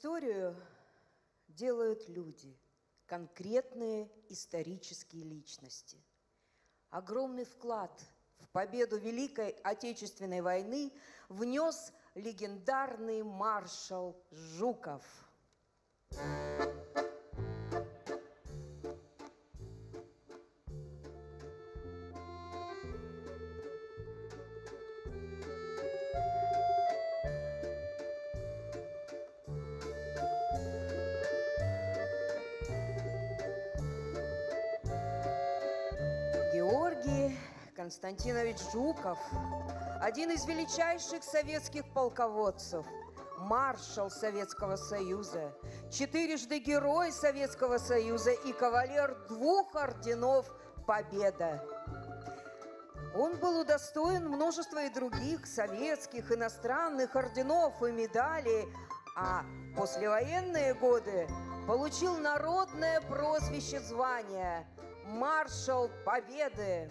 Историю делают люди, конкретные исторические личности. Огромный вклад в победу Великой Отечественной войны внес легендарный маршал Жуков. Георгий Константинович Жуков, один из величайших советских полководцев, маршал Советского Союза, четырежды герой Советского Союза и кавалер двух орденов Победа. Он был удостоен множества и других советских, иностранных орденов и медалей, а послевоенные годы получил народное прозвище звания «Маршал Победы».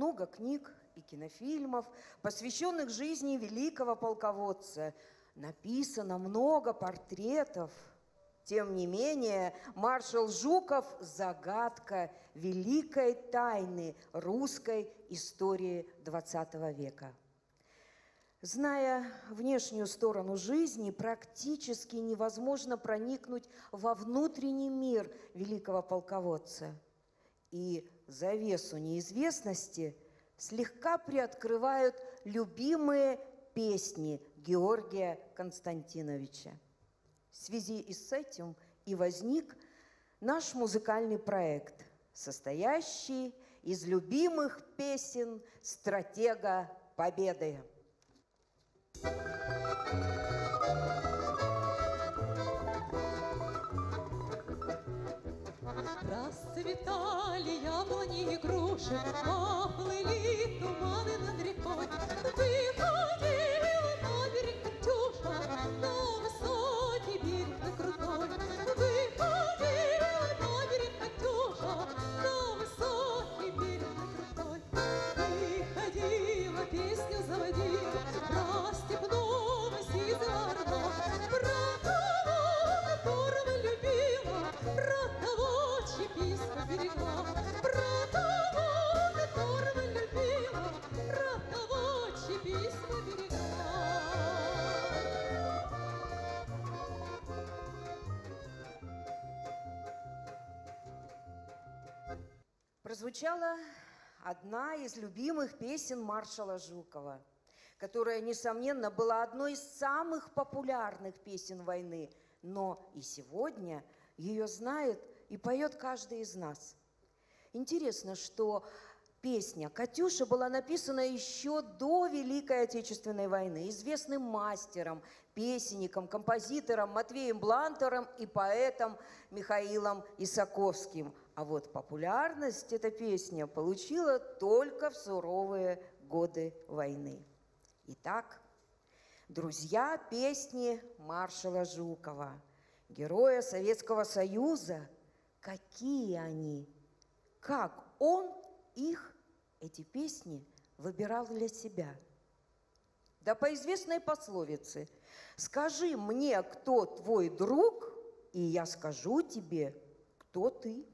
Много книг и кинофильмов, посвященных жизни великого полководца. Написано много портретов. Тем не менее, маршал Жуков – загадка великой тайны русской истории XX века. Зная внешнюю сторону жизни, практически невозможно проникнуть во внутренний мир великого полководца. И завесу неизвестности слегка приоткрывают любимые песни Георгия Константиновича. В связи и с этим и возник наш музыкальный проект, состоящий из любимых песен стратега Победы. Расцветали яблони и груши, Поплыли туманы над рекой. Выходила Прозвучала одна из любимых песен маршала Жукова, которая, несомненно, была одной из самых популярных песен войны, но и сегодня ее знает и поет каждый из нас. Интересно, что песня «Катюша» была написана еще до Великой Отечественной войны известным мастером, песенником, композитором Матвеем Блантером и поэтом Михаилом Исаковским. А вот популярность эта песня получила только в суровые годы войны. Итак, друзья песни маршала Жукова, героя Советского Союза, какие они, как он их, эти песни, выбирал для себя. Да по известной пословице «Скажи мне, кто твой друг, и я скажу тебе, кто ты».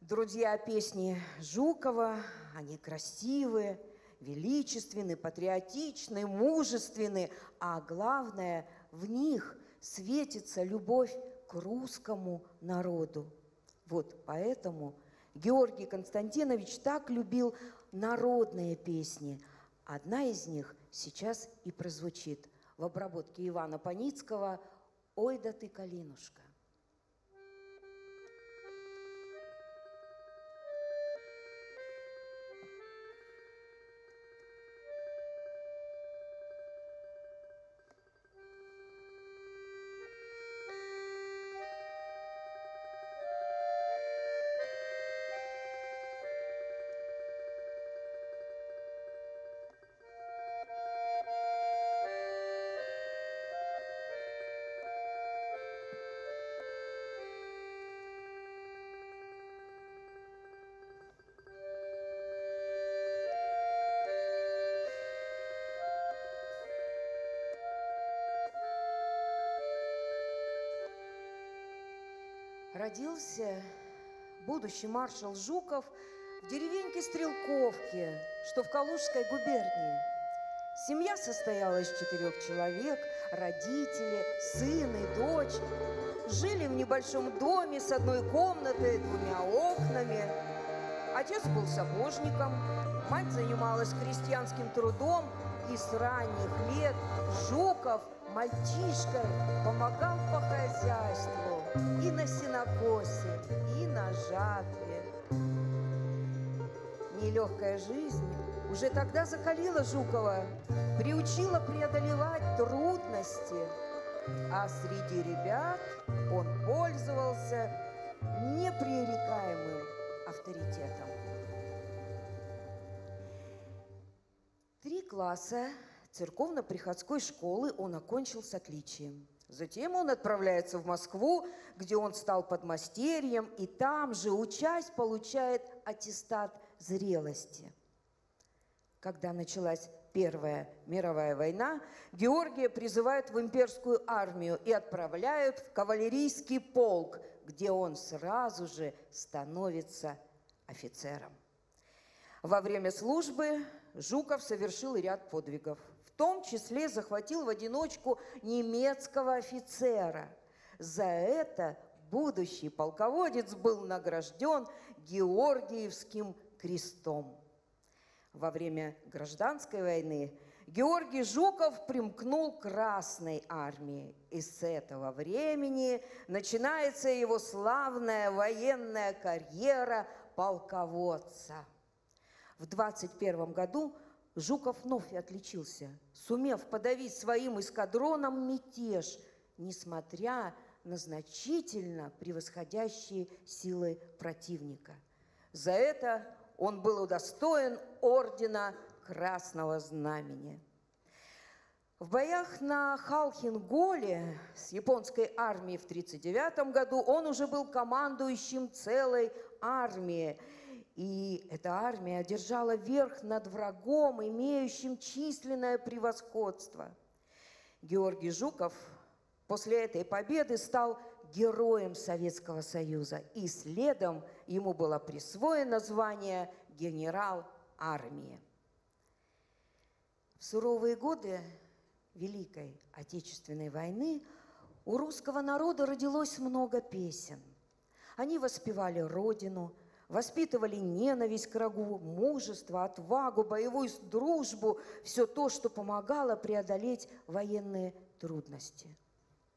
Друзья, песни Жукова, они красивые, величественны, патриотичны, мужественны, а главное, в них светится любовь к русскому народу. Вот поэтому Георгий Константинович так любил народные песни. Одна из них сейчас и прозвучит в обработке Ивана Паницкого «Ой да ты, Калинушка». Родился будущий маршал Жуков в деревеньке Стрелковке, что в Калужской губернии. Семья состояла из четырех человек, родители, сын и дочь. Жили в небольшом доме с одной комнатой и двумя окнами. Отец был сапожником, мать занималась крестьянским трудом, и с ранних лет Жуков мальчишкой помогал по хозяйству и на сенокосе, и на жатве. Нелегкая жизнь уже тогда закалила Жукова, приучила преодолевать трудности, а среди ребят он пользовался непререкаемым авторитетом. Три класса церковно-приходской школы он окончил с отличием. Затем он отправляется в Москву, где он стал подмастерьем, и там же, учась, получает аттестат зрелости. Когда началась Первая мировая война, Георгия призывают в имперскую армию и отправляют в кавалерийский полк, где он сразу же становится офицером. Во время службы Жуков совершил ряд подвигов. Том числе захватил в одиночку немецкого офицера. За это будущий полководец был награжден Георгиевским крестом. Во время гражданской войны Георгий Жуков примкнул к Красной армии. И с этого времени начинается его славная военная карьера полководца. В 21 году Жуков вновь отличился, сумев подавить своим эскадроном мятеж, несмотря на значительно превосходящие силы противника. За это он был удостоен ордена Красного Знамени. В боях на Халхинголе с японской армией в 1939 году он уже был командующим целой армией. И эта армия одержала верх над врагом, имеющим численное превосходство. Георгий Жуков после этой победы стал героем Советского Союза, и следом ему было присвоено звание генерал армии. В суровые годы Великой Отечественной войны у русского народа родилось много песен. Они воспевали Родину, воспитывали ненависть к врагу, мужество, отвагу, боевую дружбу, все то, что помогало преодолеть военные трудности.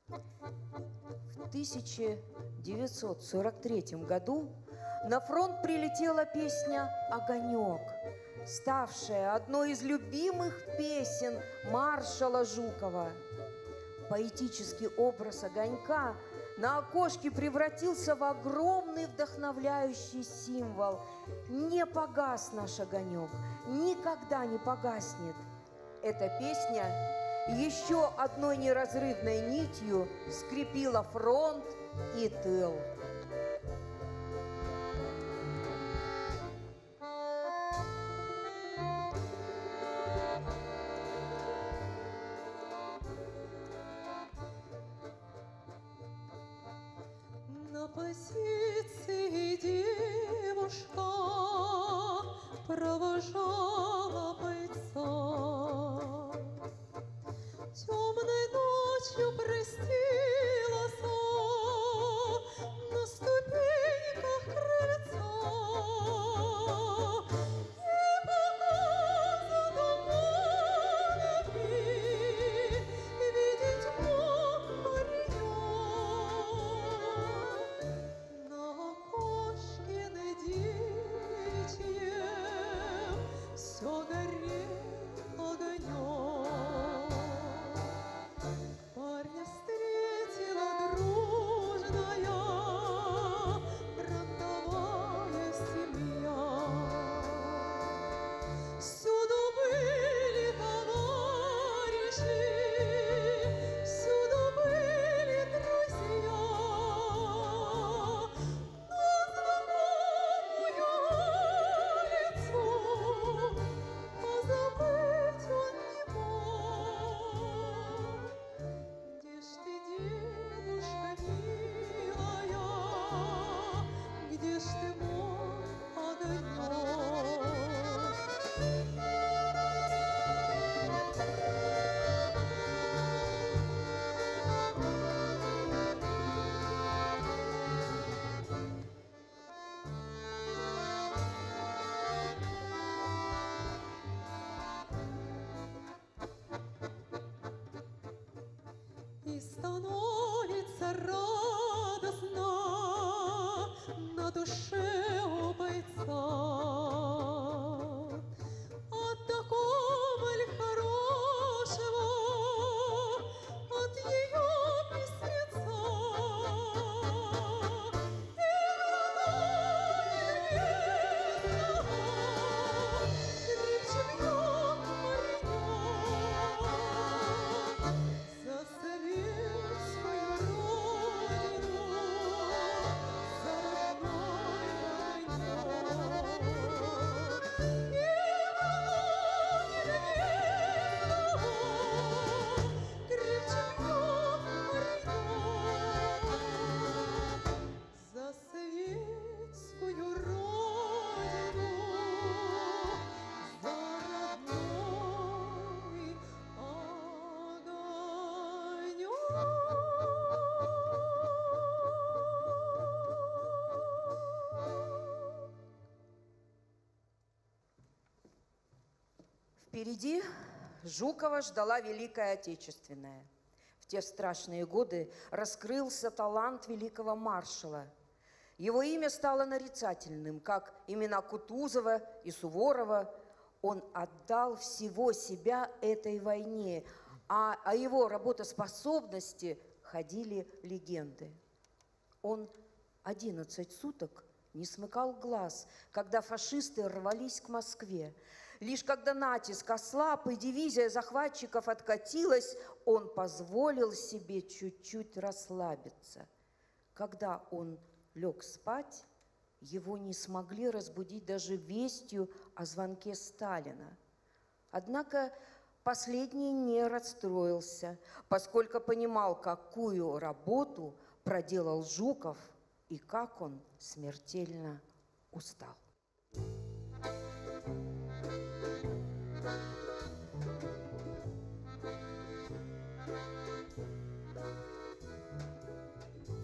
В 1943 году на фронт прилетела песня «Огонек», ставшая одной из любимых песен маршала Жукова. Поэтический образ огонька на окошке превратился в огромный вдохновляющий символ. Не погас наш огонек, никогда не погаснет. Эта песня еще одной неразрывной нитью скрепила фронт и тыл. Впереди Жукова ждала Великая Отечественная. В те страшные годы раскрылся талант великого маршала. Его имя стало нарицательным, как имена Кутузова и Суворова. Он отдал всего себя этой войне, а о его работоспособности ходили легенды. Он 11 суток не смыкал глаз, когда фашисты рвались к Москве. Лишь когда натиск ослаб и дивизия захватчиков откатилась, он позволил себе чуть-чуть расслабиться. Когда он лег спать, его не смогли разбудить даже вестью о звонке Сталина. Однако последний не расстроился, поскольку понимал, какую работу проделал Жуков и как он смертельно устал.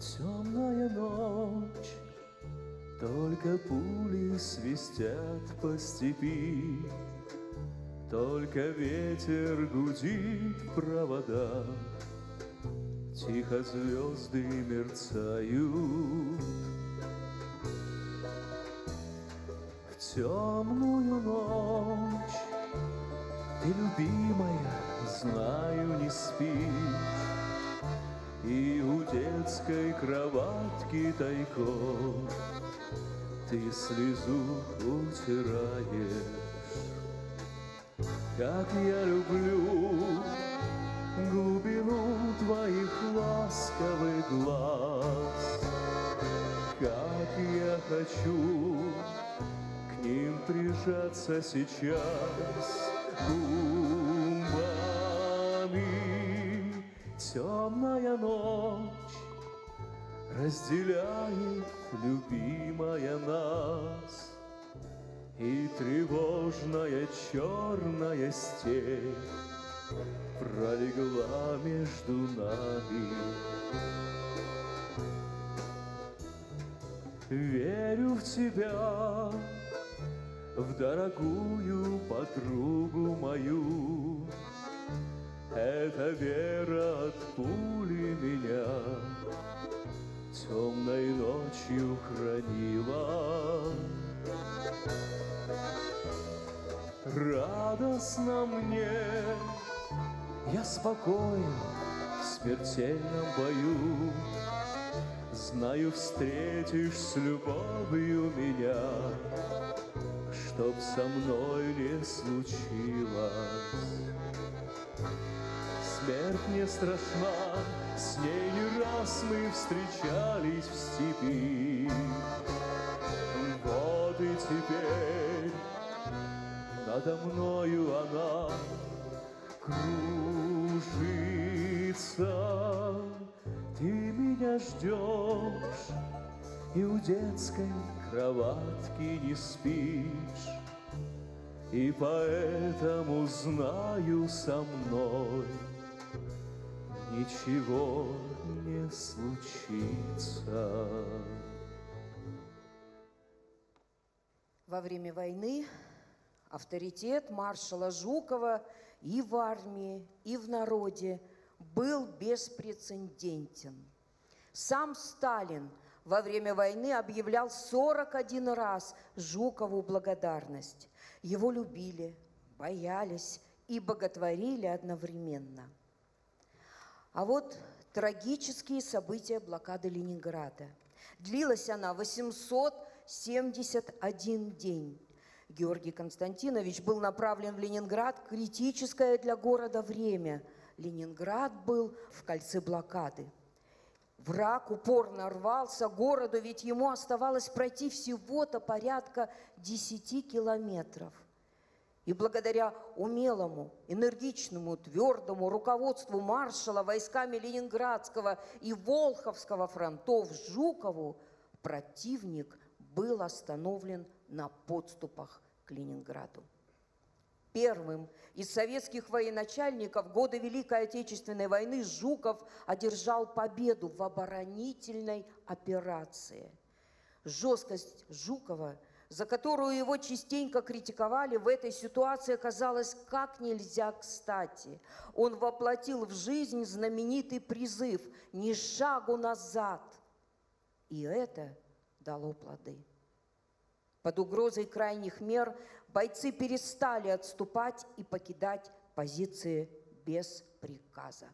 Темная ночь, только пули свистят по степи, Только ветер гудит в проводах, Тихо звезды мерцают. В темную ночь ты, любимая, знаю, не спишь, и у детской кроватки тайком Ты слезу утираешь. Как я люблю глубину твоих ласковых глаз. Как я хочу к ним прижаться сейчас губами Темная ночь разделяет любимая нас И тревожная черная степь пролегла между нами. Верю в тебя, в дорогую подругу мою. Эта вера от пули меня темной ночью хранила. Радостно мне, я спокоен в смертельном бою. Знаю, встретишь с любовью меня, Чтоб со мной не случилось. Смерть не страшна, с ней не раз мы встречались в степи. Вот и теперь надо мною она кружится. Ты меня ждешь и у детской кроватке не спишь, И поэтому знаю со мной Ничего не случится. Во время войны авторитет маршала Жукова и в армии, и в народе был беспрецедентен. Сам Сталин во время войны объявлял 41 раз Жукову благодарность. Его любили, боялись и боготворили одновременно. А вот трагические события блокады Ленинграда. Длилась она 871 день. Георгий Константинович был направлен в Ленинград критическое для города время. Ленинград был в кольце блокады. Враг упорно рвался к городу, ведь ему оставалось пройти всего-то порядка 10 километров. И благодаря умелому, энергичному, твердому руководству маршала войсками Ленинградского и Волховского фронтов Жукову противник был остановлен на подступах к Ленинграду. Первым из советских военачальников в годы Великой Отечественной войны Жуков одержал победу в оборонительной операции. Жесткость Жукова, за которую его частенько критиковали, в этой ситуации оказалась как нельзя кстати. Он воплотил в жизнь знаменитый призыв «Ни шагу назад!» И это дало плоды. Под угрозой крайних мер бойцы перестали отступать и покидать позиции без приказа.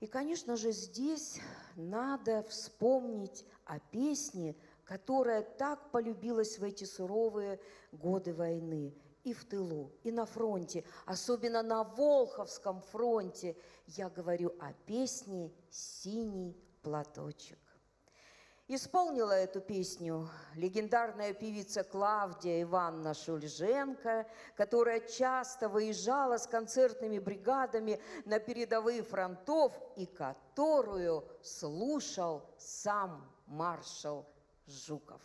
И, конечно же, здесь надо вспомнить о песне, которая так полюбилась в эти суровые годы войны и в тылу, и на фронте, особенно на Волховском фронте. Я говорю о песне «Синий платочек». Исполнила эту песню легендарная певица Клавдия Ивановна Шульженко, которая часто выезжала с концертными бригадами на передовые фронтов и которую слушал сам маршал Жуков.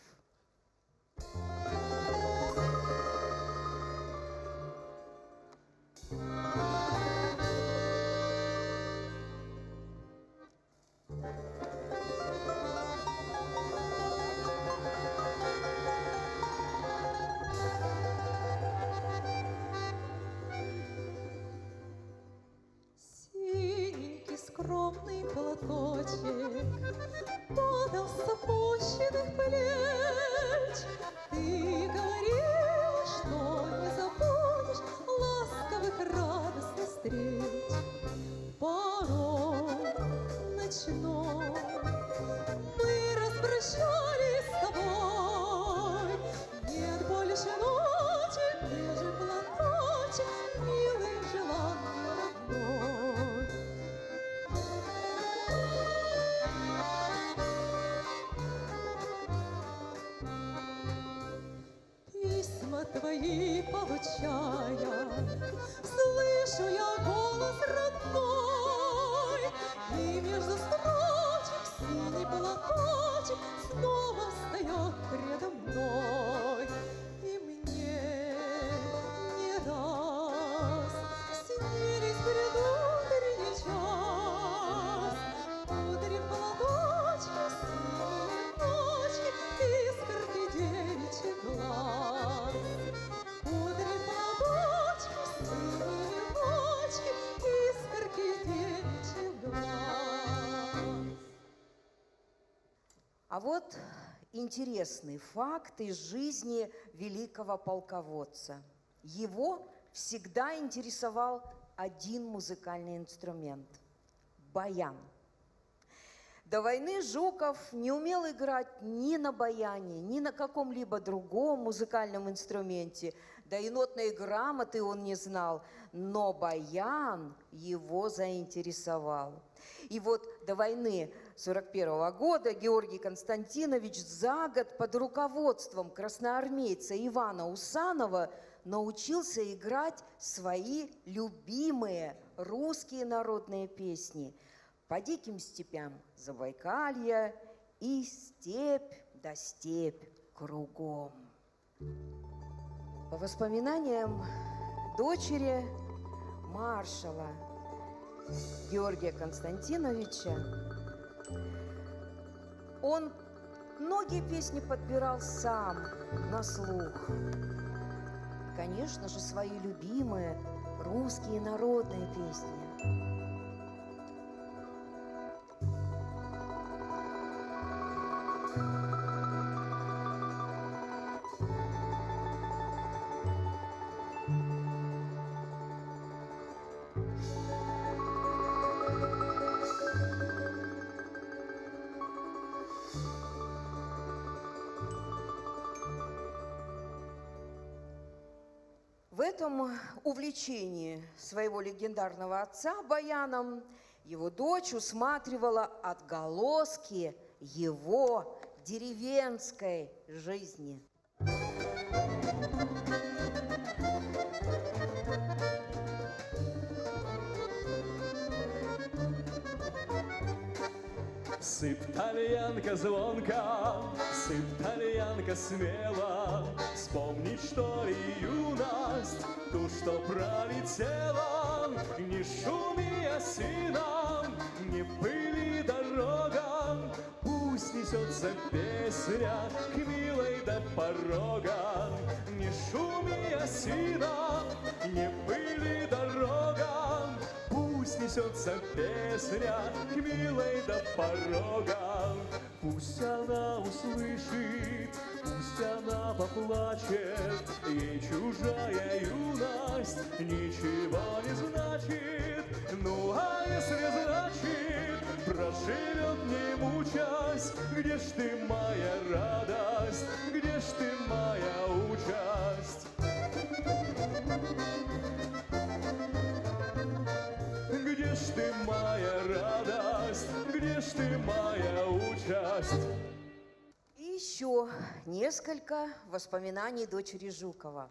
Вот интересный факт из жизни великого полководца. Его всегда интересовал один музыкальный инструмент – баян. До войны Жуков не умел играть ни на баяне, ни на каком-либо другом музыкальном инструменте, да и нотной грамоты он не знал, но баян его заинтересовал. И вот до войны 41 года Георгий Константинович за год под руководством красноармейца Ивана Усанова научился играть свои любимые русские народные песни – по диким степям Забайкалья и степь да степь кругом. По воспоминаниям дочери маршала Георгия Константиновича, он многие песни подбирал сам на слух. Конечно же, свои любимые русские народные песни. Увлечении своего легендарного отца баяном его дочь усматривала отголоски его деревенской жизни. Сыпь тальянка звонко, сыпь тальянка смело, Вспомнить, что и юность, ту, что пролетела, Не шуми, осинам, не пыли дорога, Пусть несется песня к милой до порога. Не шуми, осинам, не пыли несется песня к милой до порога. Пусть она услышит, пусть она поплачет, Ей чужая юность ничего не значит. Ну а если значит, проживет не мучаясь, Где ж ты моя радость, где ж ты моя участь? Участь? И еще несколько воспоминаний дочери Жукова.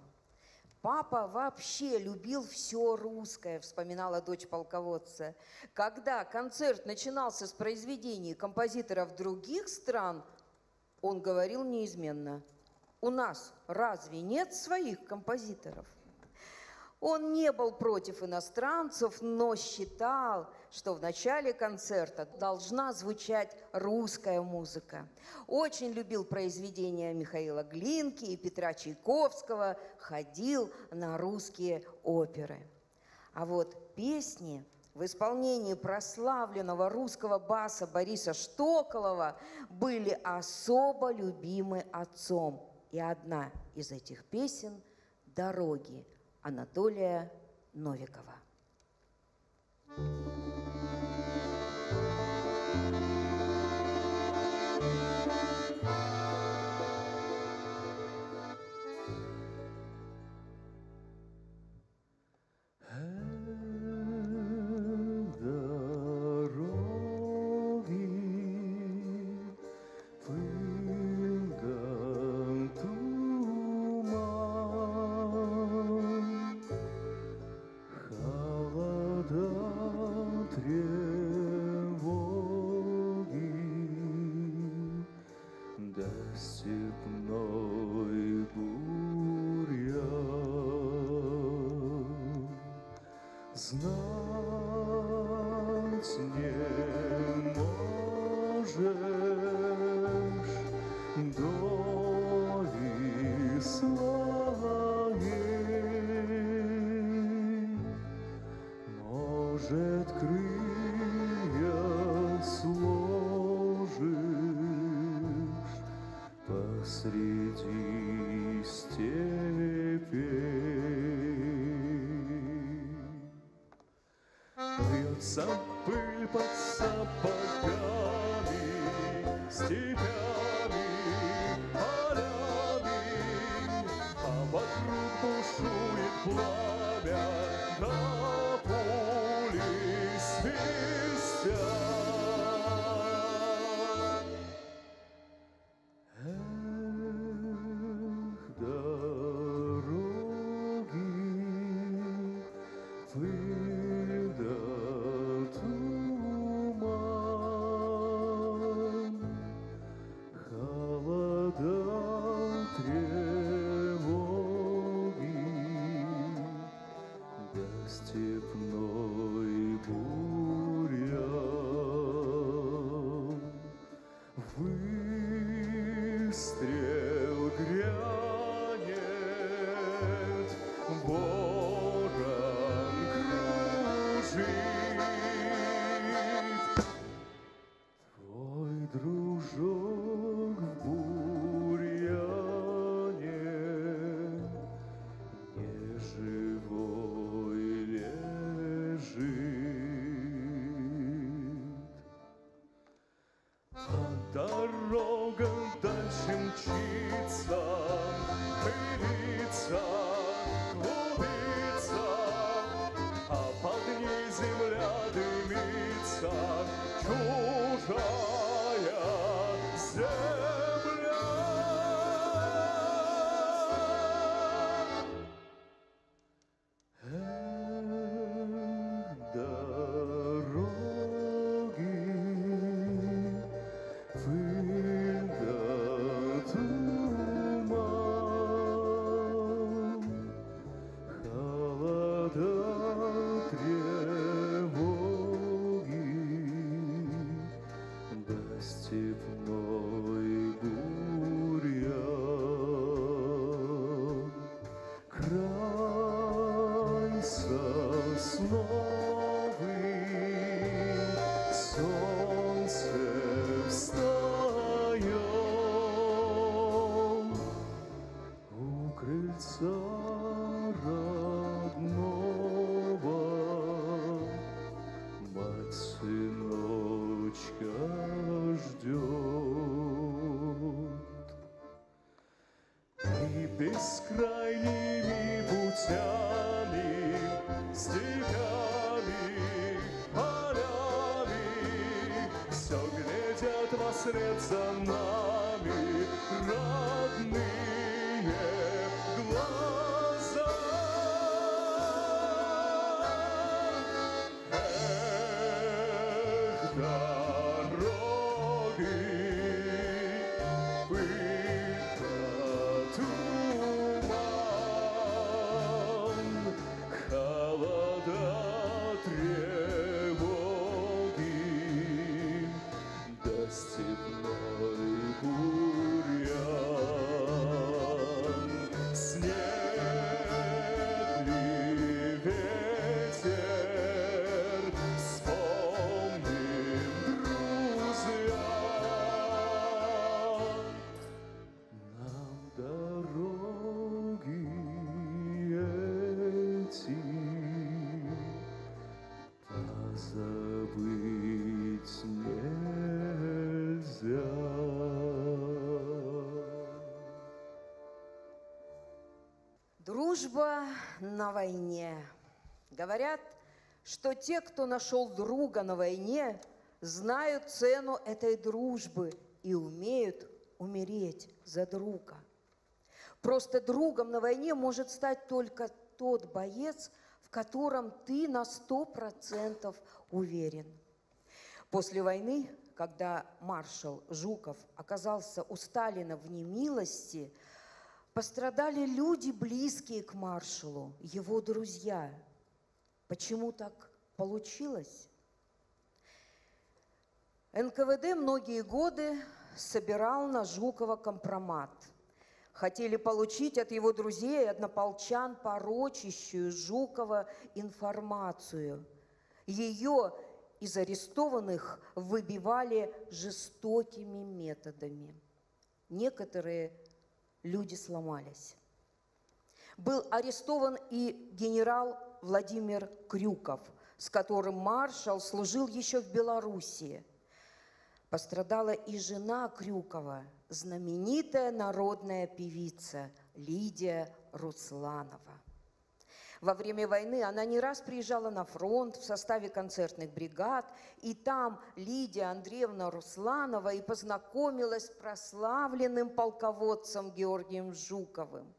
Папа вообще любил все русское, вспоминала дочь полководца. Когда концерт начинался с произведений композиторов других стран, он говорил неизменно, у нас разве нет своих композиторов? Он не был против иностранцев, но считал, что в начале концерта должна звучать русская музыка. Очень любил произведения Михаила Глинки и Петра Чайковского, ходил на русские оперы. А вот песни в исполнении прославленного русского баса Бориса Штоколова были особо любимы отцом. И одна из этих песен «Дороги» Анатолия Новикова. Дороги, Знать не можешь Пыль под сапогами, степной бурьян. Дружба на войне. Говорят, что те, кто нашел друга на войне, знают цену этой дружбы и умеют умереть за друга. Просто другом на войне может стать только тот боец, в котором ты на сто процентов уверен. После войны, когда маршал Жуков оказался у Сталина в немилости, пострадали люди, близкие к маршалу, его друзья. Почему так получилось? НКВД многие годы собирал на Жукова компромат. Хотели получить от его друзей однополчан порочащую Жукова информацию. Ее из арестованных выбивали жестокими методами. Некоторые люди сломались. Был арестован и генерал Владимир Крюков, с которым маршал служил еще в Белоруссии. Пострадала и жена Крюкова, знаменитая народная певица Лидия Русланова. Во время войны она не раз приезжала на фронт в составе концертных бригад, и там Лидия Андреевна Русланова и познакомилась с прославленным полководцем Георгием Жуковым.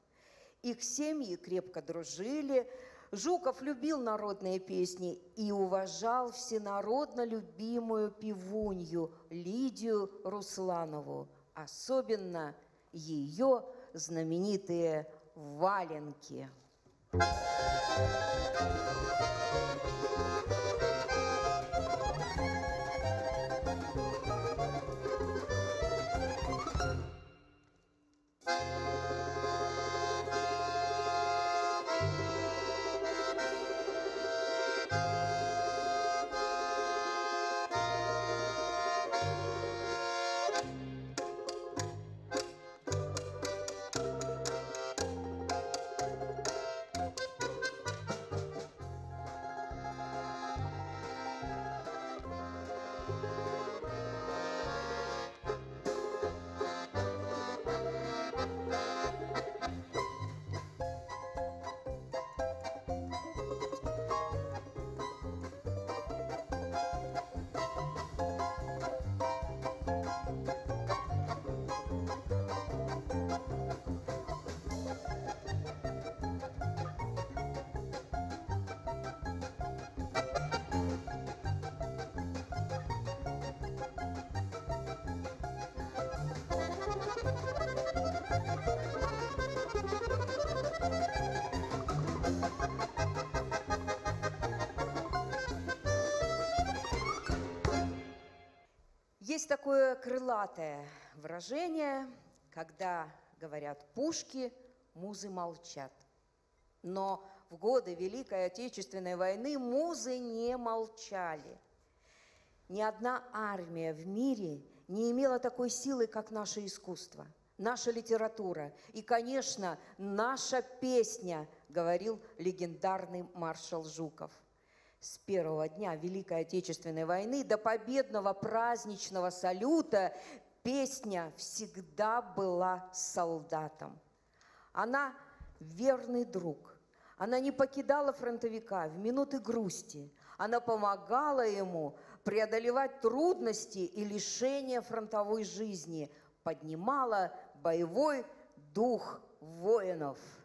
Их семьи крепко дружили, Жуков любил народные песни и уважал всенародно любимую певунью Лидию Русланову, особенно ее знаменитые валенки. Thank you. Есть такое крылатое выражение, когда говорят пушки, музы молчат. Но в годы Великой Отечественной войны музы не молчали. Ни одна армия в мире не имела такой силы, как наше искусство, наша литература и, конечно, наша песня, говорил легендарный маршал Жуков – с первого дня Великой Отечественной войны до победного праздничного салюта песня всегда была солдатом. Она верный друг. Она не покидала фронтовика в минуты грусти. Она помогала ему преодолевать трудности и лишения фронтовой жизни, поднимала боевой дух воинов –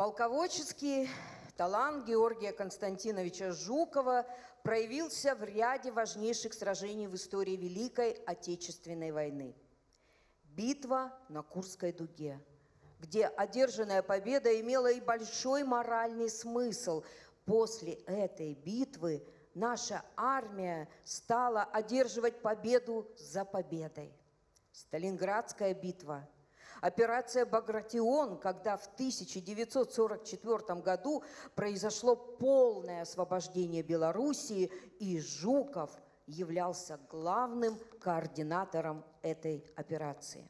Полководческий талант Георгия Константиновича Жукова проявился в ряде важнейших сражений в истории Великой Отечественной войны. Битва на Курской дуге, где одержанная победа имела и большой моральный смысл. После этой битвы наша армия стала одерживать победу за победой. Сталинградская битва – Операция «Багратион», когда в 1944 году произошло полное освобождение Белоруссии, и Жуков являлся главным координатором этой операции.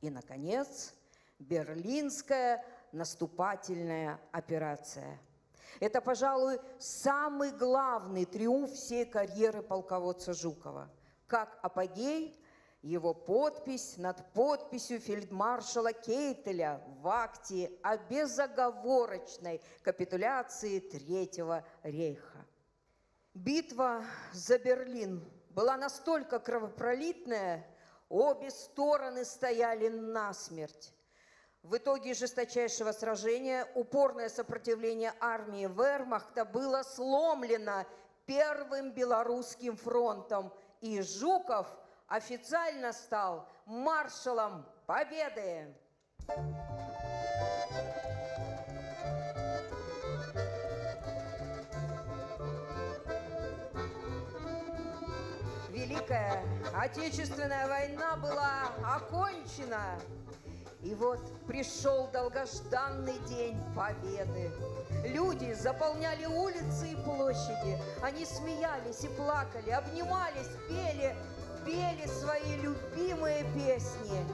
И, наконец, Берлинская наступательная операция. Это, пожалуй, самый главный триумф всей карьеры полководца Жукова. Как апогей его подпись над подписью фельдмаршала Кейтеля в акте о безоговорочной капитуляции Третьего рейха. Битва за Берлин была настолько кровопролитная, обе стороны стояли насмерть. В итоге жесточайшего сражения упорное сопротивление армии Вермахта было сломлено Первым Белорусским фронтом, и Жуков официально стал маршалом Победы. Великая Отечественная война была окончена. И вот пришел долгожданный день победы. Люди заполняли улицы и площади. Они смеялись и плакали, обнимались, пели, пели свои любимые песни.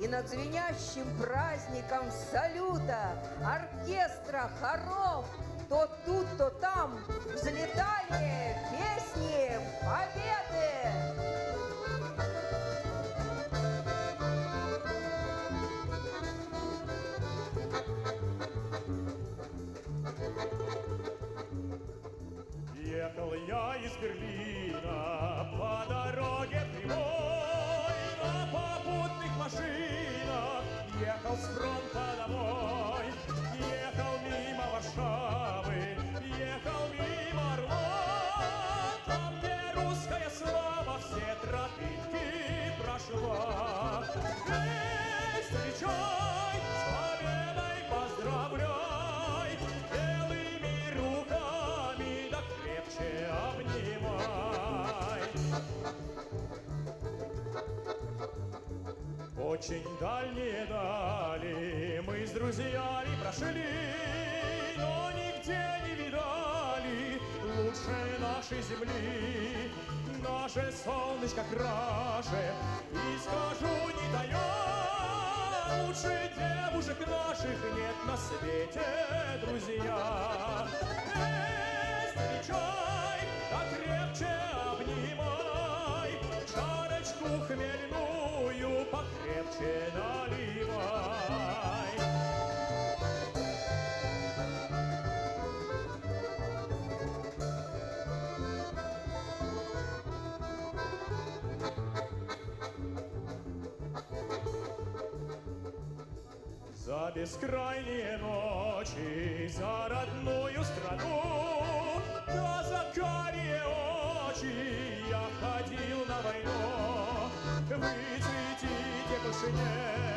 И над звенящим праздником салюта, оркестра, хоров, то тут, то там взлетали песни победы. Я из Берлина по Очень дальние дали мы с друзьями прошли, но нигде не видали лучше нашей земли. Наше солнышко краше, и скажу не тая, лучше девушек наших нет на свете, друзья. Эй, встречай, да крепче обнимай, чарочку хмельную покрепче наливай. За бескрайние ночи, за родную страну, да за карие очи я ходил на войну. Seigneur.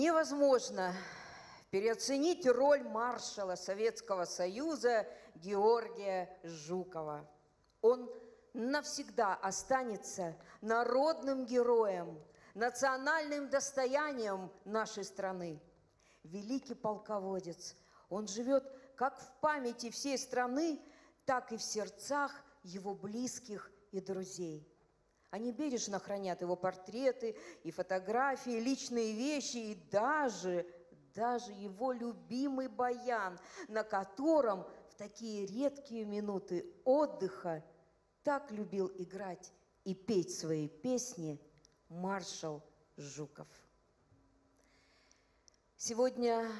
Невозможно переоценить роль маршала Советского Союза Георгия Жукова. Он навсегда останется народным героем, национальным достоянием нашей страны. Великий полководец, он живет как в памяти всей страны, так и в сердцах его близких и друзей. Они бережно хранят его портреты и фотографии, личные вещи и даже, даже его любимый баян, на котором в такие редкие минуты отдыха так любил играть и петь свои песни маршал Жуков. Сегодня,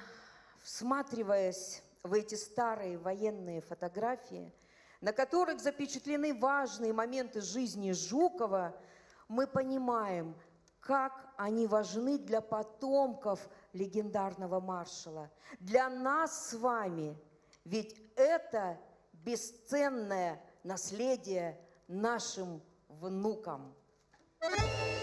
всматриваясь в эти старые военные фотографии, на которых запечатлены важные моменты жизни Жукова, мы понимаем, как они важны для потомков легендарного маршала, для нас с вами, ведь это бесценное наследие нашим внукам. Thank